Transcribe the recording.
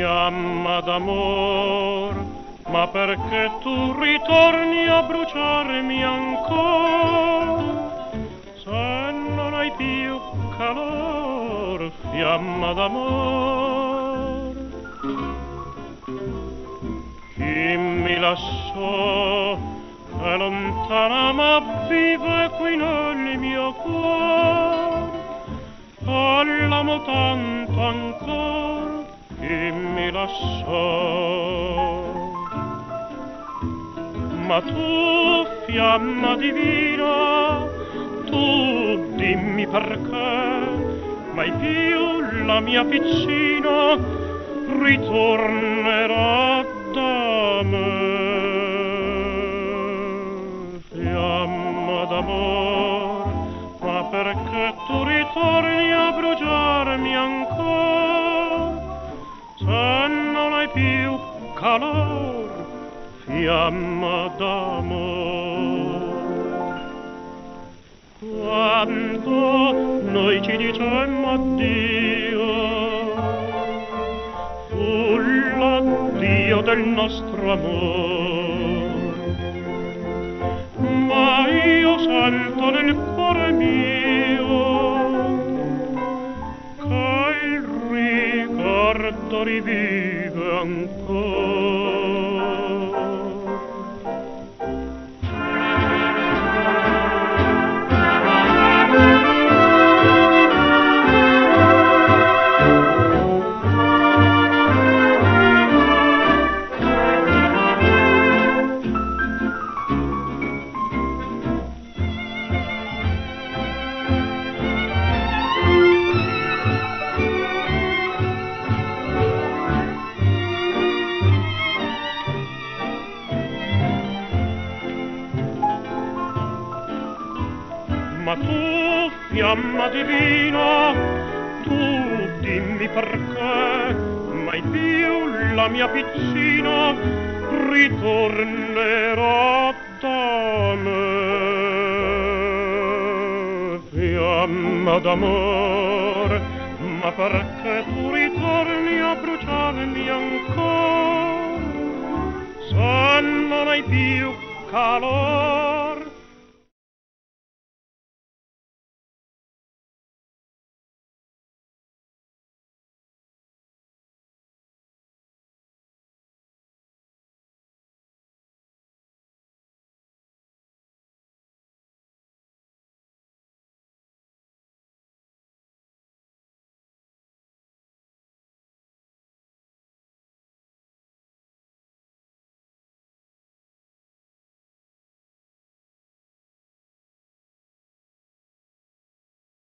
fiamma d'amor, ma perché tu ritorni a bruciarmi ancora? Se non hai più calor, fiamma d'amor. Chi mi lasciò è lontana ma vive qui mi lasciò. Ma tu, fiamma divina, tu dimmi perché, mai più la mia piccina ritornerà da me. Fiamma d'amor, ma perché tu ritorni a bruciarmi ancora? Calor, fiamma d'amor. Quando noi ci dicemmo addio, fu l'addio del nostro amor. Ma io sento nel cuore mio doloridi ancora. Ma tu, fiamma divina, tu dimmi perché mai più la mia piccina ritornerà da me. Fiamma d'amore, ma perché tu ritorni a bruciarmi ancora? Se non hai più calore